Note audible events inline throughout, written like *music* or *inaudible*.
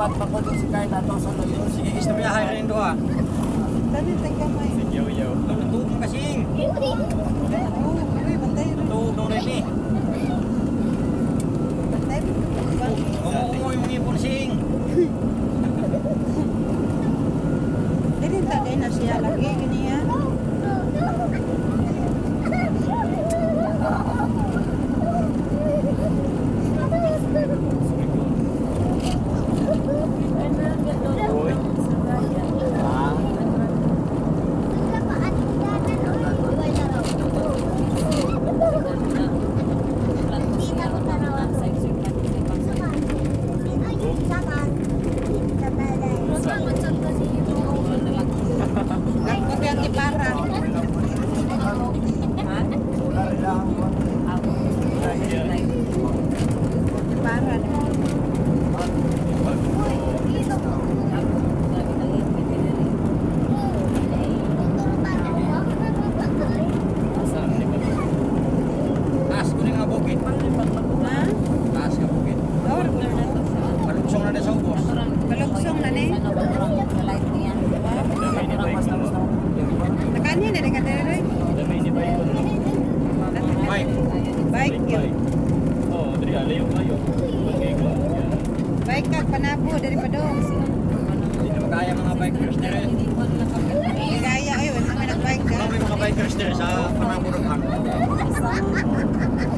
Dapat makulong si Carl ato sa loyo. Sige, istoryahay rin doha. Dali. Tutuog mo kasing. Oo, uy, bantay. Tutuog mo rin eh. Na dekat dari. Mike. Baik yun. Oh, dari alayo kayo. Baik ka panabo dari padong. Hindi na mga bikers na rin. Ligaya ayo mga nagbike ka. Kami mga bikers na rin sa Panapurughan. *laughs* Pwede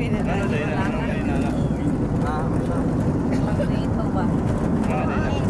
Mira, mira, mira. 啊，好像。你头发。啊，等。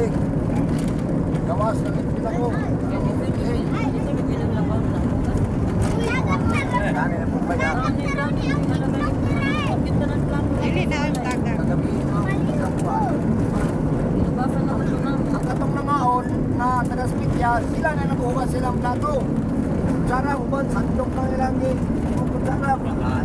tubig. Gawas, nagipin ako. Dani na po ba yan? Dili na ang taga. Kagabi, ang pa. Ang katong nangaon na taga-spitya, sila na naghuhugas silang plato. Sarang ubod, sandok lang ilang eh. Sarang.